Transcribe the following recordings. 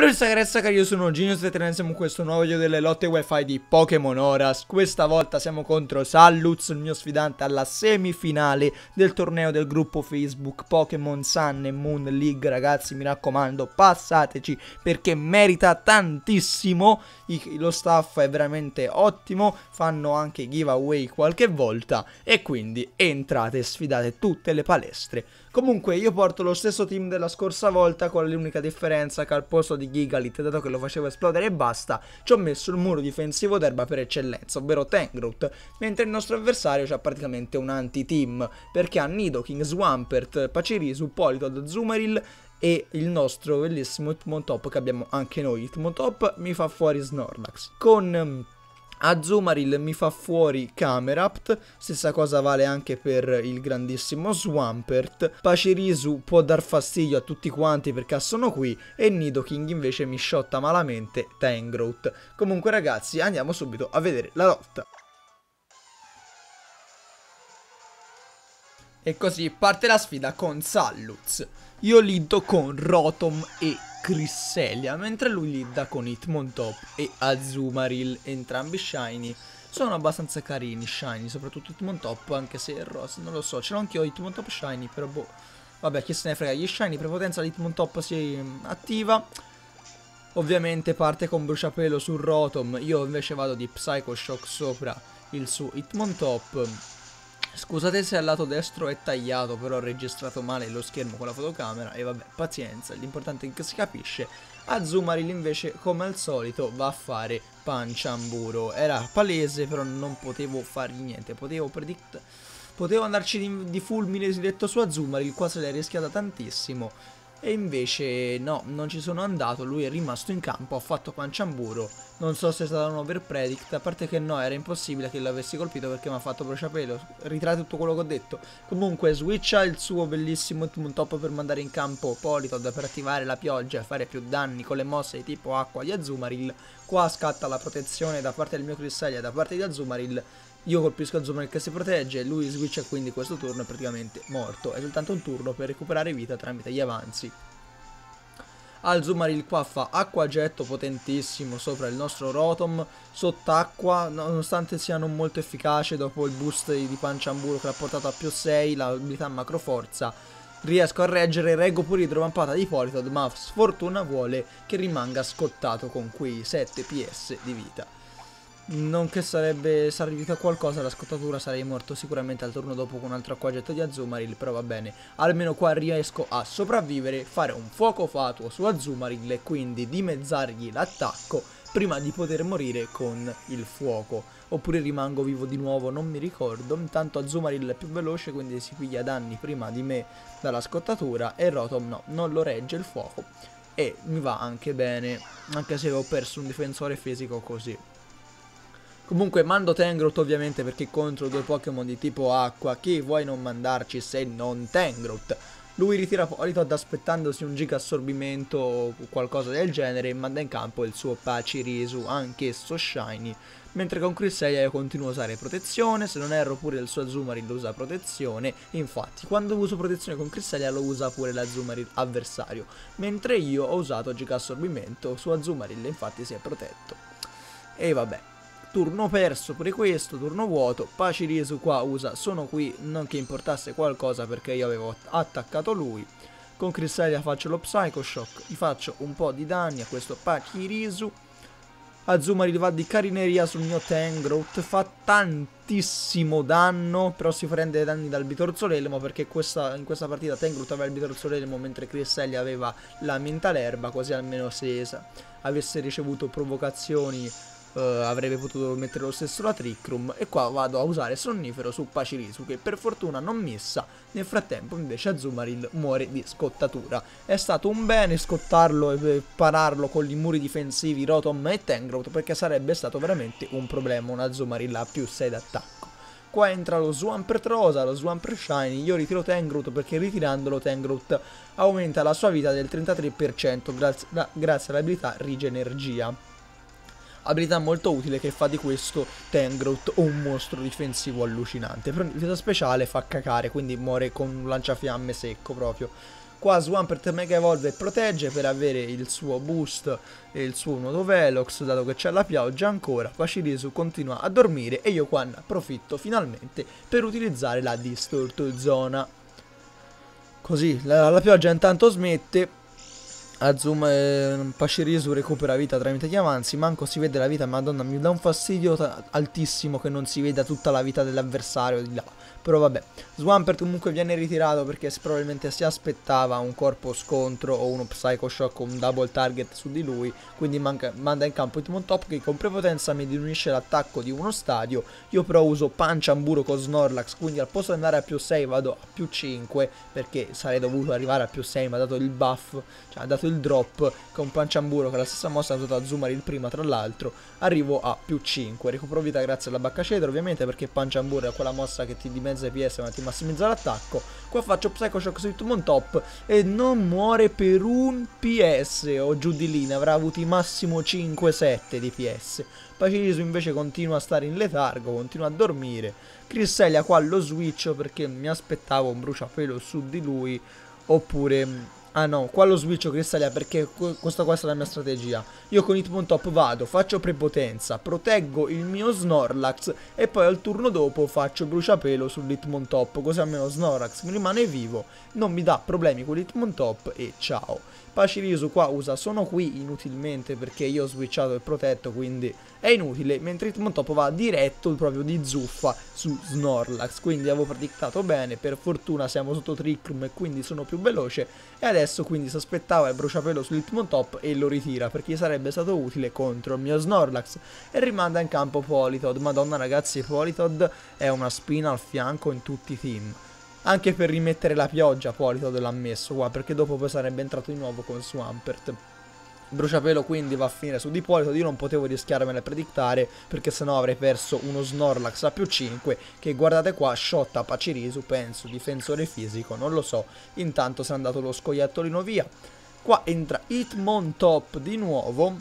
Allora ragazzi, io sono Genius e siamo in questo nuovo video delle lotte wifi di Pokémon Horas Questa volta siamo contro Salluz, il mio sfidante alla semifinale del torneo del gruppo Facebook Pokémon Sun e Moon League. Ragazzi mi raccomando passateci perché merita tantissimo. Lo staff è veramente ottimo, fanno anche giveaway qualche volta. E quindi entrate e sfidate tutte le palestre. Comunque io porto lo stesso team della scorsa volta con l'unica differenza che al posto di Gigalit, dato che lo facevo esplodere e basta, ci ho messo il muro difensivo d'erba per eccellenza, ovvero Tangroot, mentre il nostro avversario ha praticamente un anti-team, perché ha Nidoking, Swampert, Pacirisu, Politod, Zumaril e il nostro bellissimo Hitmontop che abbiamo anche noi. Hitmontop mi fa fuori Snorlax. Con Azumaril mi fa fuori Camerapt, stessa cosa vale anche per il grandissimo Swampert. Pacirisu può dar fastidio a tutti quanti perché sono qui e Nidoking invece mi sciotta malamente Tangrowth. Comunque ragazzi andiamo subito a vedere la lotta. E così parte la sfida con Salluz. Io lido con Rotom e Crisselia, mentre lui lidda con Hitmontop e Azumaril, entrambi shiny. Sono abbastanza carini shiny, soprattutto Hitmontop, anche se è rosa, non lo so, ce l'ho anch'io Hitmontop shiny, però boh. Vabbè, chi se ne frega, gli shiny, prepotenza Hitmontop si attiva. Ovviamente parte con bruciapelo sul Rotom, io invece vado di Psycho Shock sopra il suo Hitmontop Scusate se al lato destro è tagliato, però ho registrato male lo schermo con la fotocamera e vabbè, pazienza, l'importante è che si capisce. Azumarill invece, come al solito, va a fare panciamburo. Era palese, però non potevo fargli niente, potevo predict... Potevo andarci di, di fulmine diretto su Azumarill, qua se l'è rischiata tantissimo. E invece no, non ci sono andato, lui è rimasto in campo, ha fatto panciamburo. Non so se è stato un overpredict, a parte che no, era impossibile che l'avessi colpito perché mi ha fatto bruciapelo. Ritratti tutto quello che ho detto. Comunque switcha il suo bellissimo top per mandare in campo Politod per attivare la pioggia e fare più danni con le mosse di tipo acqua di Azumaril. Qua scatta la protezione da parte del mio Crissalia e da parte di Azumaril io colpisco Azumarill che si protegge, lui switcha quindi questo turno è praticamente morto. È soltanto un turno per recuperare vita tramite gli avanzi. Azumarill qua fa acquagetto potentissimo sopra il nostro Rotom sott'acqua, nonostante sia non molto efficace dopo il boost di Panciamburo che l'ha portato a più 6, l'abilità macroforza. Riesco a reggere, reggo pure idrovampata di Politod, ma sfortuna vuole che rimanga scottato con quei 7 PS di vita. Non che sarebbe servito a qualcosa, la scottatura sarei morto sicuramente al turno dopo con un altro acquagetto di Azumaril, però va bene. Almeno qua riesco a sopravvivere, fare un fuoco fatuo su Azumaril e quindi dimezzargli l'attacco prima di poter morire con il fuoco. Oppure rimango vivo di nuovo, non mi ricordo. Intanto Azumaril è più veloce, quindi si piglia danni prima di me dalla scottatura e Rotom no, non lo regge il fuoco. E mi va anche bene, anche se ho perso un difensore fisico così. Comunque mando Tangrowth ovviamente perché contro due Pokémon di tipo acqua chi vuoi non mandarci se non Tangrowth? Lui ritira Politoed aspettandosi un giga assorbimento o qualcosa del genere e manda in campo il suo Pachirisu, anch'esso shiny. Mentre con Crisselia continuo a usare protezione, se non erro pure il suo Azumarill usa protezione, infatti quando uso protezione con Crisselia lo usa pure l'Azumarill avversario, mentre io ho usato giga assorbimento su Azumarill infatti si è protetto. E vabbè, turno perso pure questo, turno vuoto, Pacirisu qua usa sono qui, non che importasse qualcosa perché io avevo attaccato lui. Con Crissalia faccio lo Psycho Shock, gli faccio un po' di danni a questo Pachirisu. Azumarill va di carineria sul mio Tangrowth, fa tantissimo danno, però si prende danni dal Bitorzolelmo perché questa, in questa partita Tangrowth aveva il Bitorzolelmo mentre Crissalia aveva la Mintalerba, così almeno se avesse ricevuto provocazioni Uh, avrebbe potuto mettere lo stesso la Trick Room e qua vado a usare Sonnifero su Pacirisu che per fortuna non missa nel frattempo invece Azumarill muore di scottatura. È stato un bene scottarlo e pararlo con i muri difensivi Rotom e Tangrowth perché sarebbe stato veramente un problema un Azumarill a più 6 d'attacco. Qua entra lo Swampert Rosa, lo Swampert Shiny, io ritiro Tangrowth perché ritirandolo Tangrowth aumenta la sua vita del 33% grazie, grazie all'abilità Rigenergia abilità molto utile che fa di questo Tangrowth un mostro difensivo allucinante. Però difesa speciale fa cacare, quindi muore con un lanciafiamme secco proprio. Qua Swampert Mega Evolve e protegge per avere il suo boost e il suo nuovo Velox, dato che c'è la pioggia ancora. Pachirisu continua a dormire e io qua ne approfitto finalmente per utilizzare la Distort Zona. Così, la, la pioggia intanto smette, Azum eh, Pashirisu recupera vita tramite gli avanzi, manco si vede la vita, madonna mi dà un fastidio altissimo che non si veda tutta la vita dell'avversario di là. Però vabbè, Swampert comunque viene ritirato perché probabilmente si aspettava un corpo scontro o uno Psycho Shock o un double target su di lui, quindi manca, manda in campo Top che con prepotenza mi diminuisce l'attacco di uno stadio, io però uso Punch Amburo con Snorlax, quindi al posto di andare a più 6 vado a più 5 perché sarei dovuto arrivare a più 6 ma dato il buff, cioè ha dato il drop con Punch Amburo che è la stessa mossa che ha usato Azumarill prima tra l'altro, arrivo a più 5, recupero vita grazie alla bacca cedro ovviamente perché Punch Amburo è quella mossa che ti dimezza mezza PS ma ti massimizza l'attacco. Qua faccio Psycho Shock su Hitmon Top e non muore per un PS o giù di lì, ne avrà avuti massimo 5-7 di PS. Pacirisu invece continua a stare in letargo, continua a dormire. Crisselia qua lo switch perché mi aspettavo un bruciapelo su di lui oppure Ah no, qua lo switcho Cristallia perché questa, questa è la mia strategia. Io con Hitmontop vado, faccio prepotenza, proteggo il mio Snorlax e poi al turno dopo faccio bruciapelo sull'Hitmontop, così almeno Snorlax mi rimane vivo, non mi dà problemi con l'Hitmontop e ciao. Pachirisu qua usa sono qui inutilmente perché io ho switchato il protetto quindi è inutile mentre Hitmontop va diretto proprio di zuffa su Snorlax quindi avevo predicato bene per fortuna siamo sotto Trick Room e quindi sono più veloce e adesso quindi si aspettava il bruciapelo sull'Hitmontop e lo ritira perché sarebbe stato utile contro il mio Snorlax. E rimanda in campo Politod. Madonna ragazzi Politod è una spina al fianco in tutti i team. Anche per rimettere la pioggia Polito l'ha messo qua, perché dopo poi sarebbe entrato di nuovo con Swampert. Bruciapelo quindi va a finire su Dipolito, io non potevo rischiarmene a predictare perché sennò avrei perso uno Snorlax a più 5 che guardate qua, shotta Pacirisu, penso, difensore fisico, non lo so, intanto si è andato lo scoiattolino via. Qua entra Hitmontop di nuovo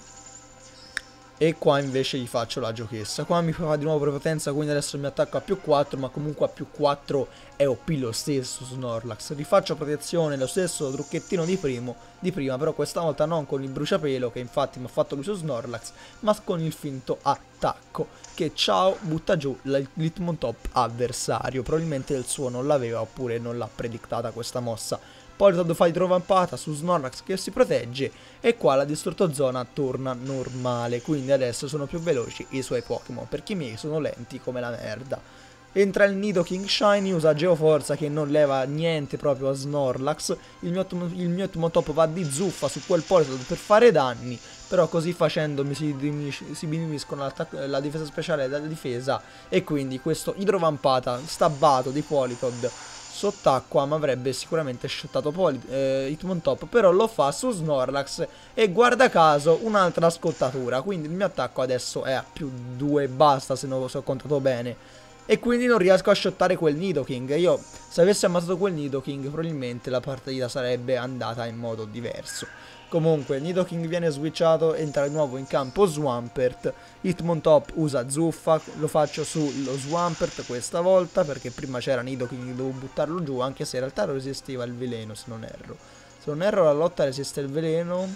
e qua invece gli faccio la giochessa. Qua mi fa di nuovo prepotenza, quindi adesso mi attacco a più 4, ma comunque a più 4 è OP lo stesso Snorlax. Rifaccio protezione, lo stesso trucchettino di, primo, di prima, però questa volta non con il bruciapelo, che infatti mi ha fatto lui su Snorlax, ma con il finto attacco, che ciao butta giù l'Hitmontop avversario. Probabilmente il suo non l'aveva, oppure non l'ha predictata questa mossa poi Politoed fa idrovampata su Snorlax che si protegge e qua la zona torna normale, quindi adesso sono più veloci i suoi Pokémon, perché i miei sono lenti come la merda. Entra il Nido King Shiny, usa Geoforza che non leva niente proprio a Snorlax, il mio, il Top va di zuffa su quel Politoed per fare danni, però così facendo mi si, diminuiscono la difesa speciale e la difesa. E quindi questo idrovampata stabbato di Politoed sott'acqua ma avrebbe sicuramente shottato poi eh, Hitmontop però lo fa su Snorlax e guarda caso un'altra scottatura quindi il mio attacco adesso è a più 2 basta se non lo so contato bene e quindi non riesco a shottare quel Nidoking io se avessi ammazzato quel Nidoking probabilmente la partita sarebbe andata in modo diverso Comunque, Nidoking viene switchato, entra di nuovo in campo Swampert, Hitmontop usa Zuffa, lo faccio sullo Swampert questa volta perché prima c'era Nidoking, devo buttarlo giù, anche se in realtà resisteva il veleno se non erro. Se non erro la lotta resiste il veleno,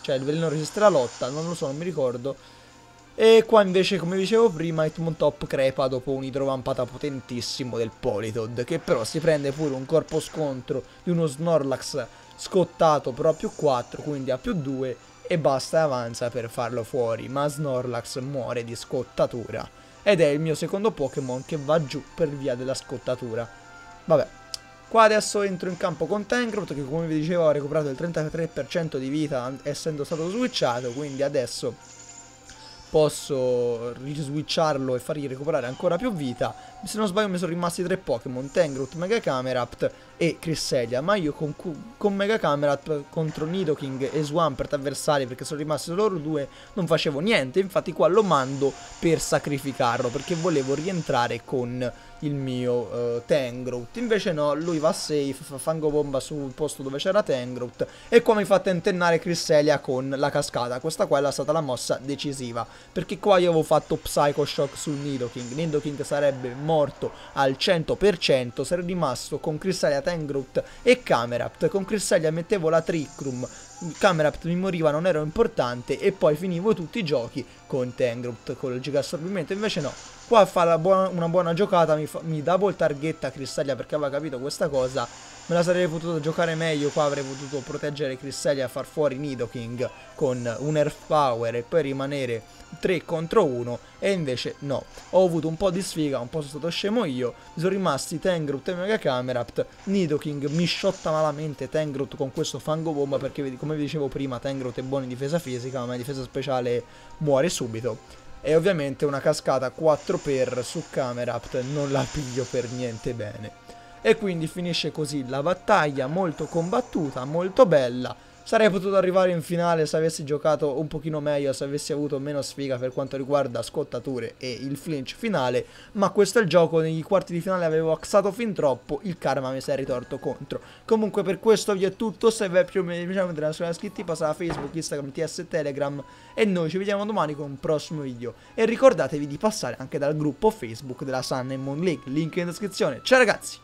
cioè il veleno resiste la lotta, non lo so, non mi ricordo. E qua invece, come dicevo prima, Hitmontop crepa dopo un idrovampata potentissimo del Politod, che però si prende pure un corpo scontro di uno Snorlax scottato però a più 4, quindi a più 2 e basta e avanza per farlo fuori, ma Snorlax muore di scottatura ed è il mio secondo Pokémon che va giù per via della scottatura. Vabbè, qua adesso entro in campo con Tangrowth che come vi dicevo ha recuperato il 33% di vita essendo stato switchato, quindi adesso posso riswitcharlo e fargli recuperare ancora più vita. Se non sbaglio mi sono rimasti tre Pokémon, Tangrowth, Mega Camerapt e Crisselia, ma io con, con Mega Camerapt contro Nidoking e Swampert avversari, perché sono rimasti loro due, non facevo niente, infatti qua lo mando per sacrificarlo, perché volevo rientrare con il mio uh, Tangrowth. Invece no, lui va safe, fa fango bomba sul posto dove c'era Tangrowth e qua mi fa tentennare Crisselia con la cascata. Questa qua è stata la mossa decisiva, perché qua io avevo fatto Psycho Shock sul Nidoking. Nidoking sarebbe morto al 100%, sarei rimasto con Crisselia Tangrowth Tangrowth e Camerapt. Con Cresselia mettevo la Trick Room, Camerapt mi moriva, non ero importante e poi finivo tutti i giochi con Tangrowth, con il gigassorbimento, invece no. Qua fa buona, una buona giocata, mi, fa, mi double targetta Crissalia perché aveva capito questa cosa. Me la sarei potuto giocare meglio, qua avrei potuto proteggere Crissalia e far fuori Nidoking con un Earth Power e poi rimanere 3 contro 1 e invece no. Ho avuto un po' di sfiga, un po' sono stato scemo io, sono rimasti Tangrowth e Mega Camerapt, Nidoking mi sciotta malamente Tangrowth con questo fango bomba perché come vi dicevo prima Tangrowth è buono in difesa fisica ma in difesa speciale muore subito. E ovviamente una cascata 4 per su Camerapt non la piglio per niente bene. E quindi finisce così la battaglia, molto combattuta, molto bella. Sarei potuto arrivare in finale se avessi giocato un pochino meglio, se avessi avuto meno sfiga per quanto riguarda scottature e il flinch finale, ma questo è il gioco, negli quarti di finale avevo axato fin troppo, il karma mi si è ritorto contro. Comunque per questo video è tutto, se vi è più diciamo vedere sono iscritti passate a Facebook, Instagram, TS e Telegram e noi ci vediamo domani con un prossimo video. E ricordatevi di passare anche dal gruppo Facebook della Sun and Moon League, link in descrizione. Ciao ragazzi!